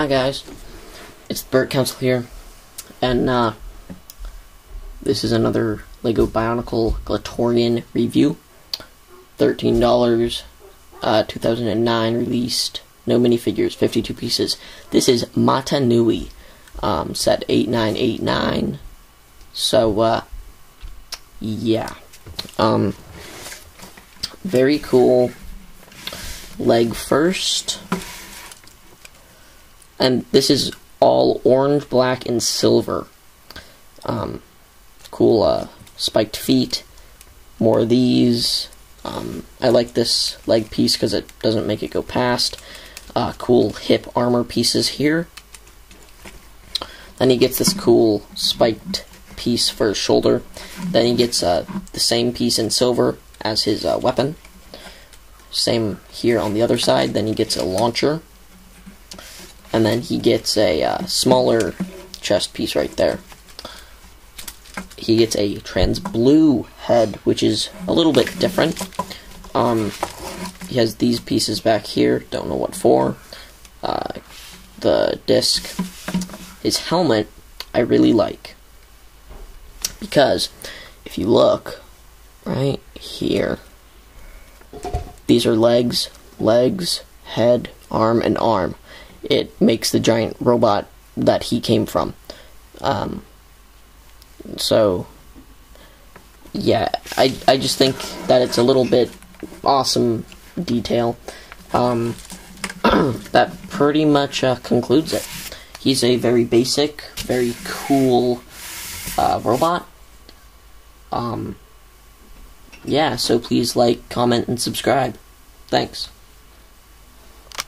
Hi guys, it's Burt Council here, and uh, this is another Lego Bionicle Glatorian review. Thirteen dollars, uh, 2009 released. No minifigures, 52 pieces. This is Mata Nui, um, set 8989. So, uh, yeah, um, very cool. Leg first and this is all orange, black, and silver. Um, cool uh, spiked feet. More of these. Um, I like this leg piece because it doesn't make it go past. Uh, cool hip armor pieces here. Then he gets this cool spiked piece for his shoulder. Then he gets uh, the same piece in silver as his uh, weapon. Same here on the other side. Then he gets a launcher and then he gets a uh, smaller chest piece right there. He gets a trans blue head, which is a little bit different. Um, he has these pieces back here, don't know what for. Uh, the disc. His helmet, I really like. Because, if you look, right here, these are legs, legs, head, arm, and arm it makes the giant robot that he came from. Um, so, yeah, I, I just think that it's a little bit awesome detail. Um, that pretty much uh, concludes it. He's a very basic, very cool uh, robot. Um, yeah, so please like, comment, and subscribe. Thanks.